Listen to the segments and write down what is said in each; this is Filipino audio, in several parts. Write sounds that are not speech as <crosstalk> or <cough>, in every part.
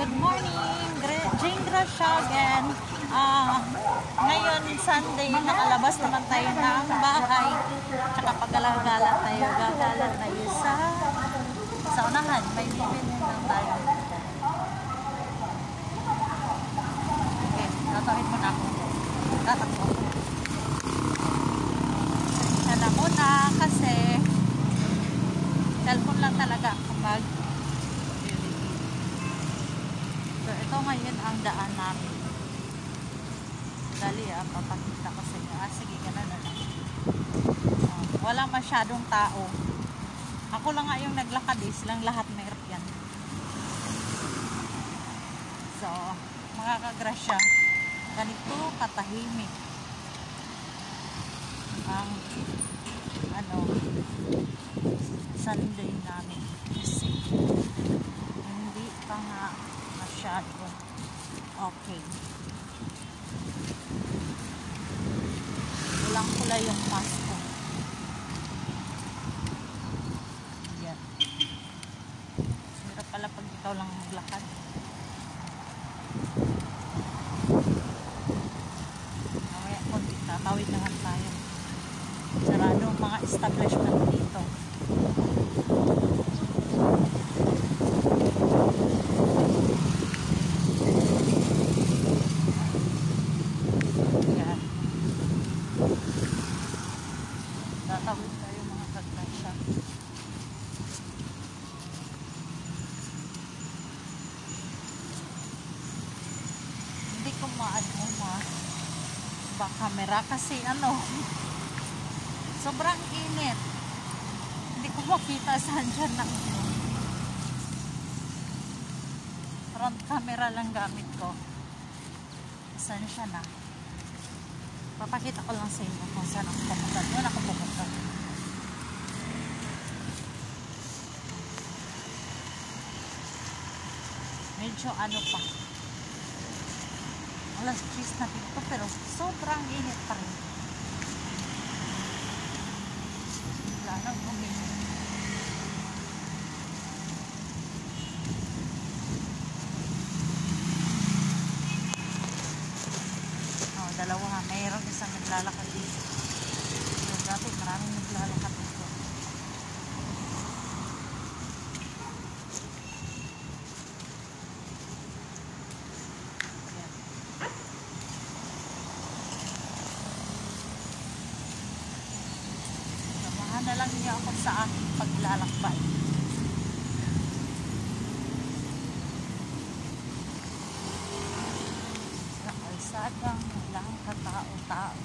Good morning, Jane Gracia again. Ah, ngayon, Sunday, nakalabas naman tayo ng bahay. Tsaka paggalagala tayo, gagala tayo sa sa unahan. May bibili lang tayo. Okay, tatawid mo na ako. Tatakbo ako. Siya na muna kasi cellphone lang talaga ako ngayon ang daan namin. Dali ah, papakita ko sa inyo. Ah, sige, ganun na lang. Ah, wala masyadong tao. Ako lang nga yung naglakad eh. Silang lahat meron yan. So, mga kagrasya, ganito katahimik ang ano Sunday namin kasi hindi pa nga masyado okay. Kulang pula yung mask ko yan sarap pala pag ikaw lang maglakad. Mamaya konti tatawid naman tayo. Sarado ang mga establishment dito Yan. Tatawid tayo mga kaglasya. Hindi ko maano ma ba camera kasi ano <laughs> sobrang init. Hindi ko makita saan dyan ng front camera lang gamit ko. Saan siya na? Papakita ko lang sa inyo kung saan ako pumunta. Doon ako pumunta. Medyo ano pa. Alas 3 na dito pero sobrang init pa rin. Wala nang uminit. Oh, dalawa ha. Mayroong isang naglalakad dito. So, dati maraming naglalakad dito. Ayan. Samahan na lang niyo ako sa aking paglalakbay. sa kalsadang walang katao-tao.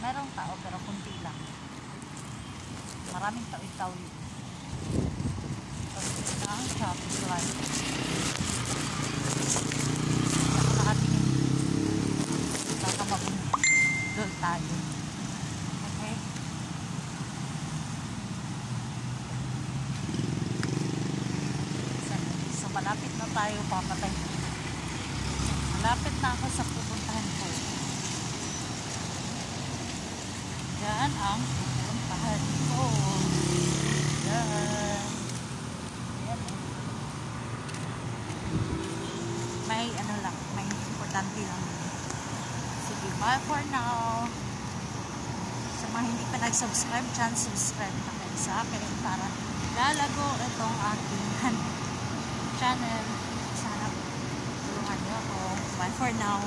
Merong tao pero kunti lang. Maraming tao-tawid. Tapos na ang traffic light. So malapit na tayo papatay Malapit na ako sa pupuntahan ko. Yan ang pupuntahan ko. Yan. Yan. May ano lang, may importante lang. Sige, bye for now. Sa mga hindi pa nag-subscribe dyan, subscribe na kayo sa akin para lalago itong aking channel. Sana tulungan niyo ako. Bye for now.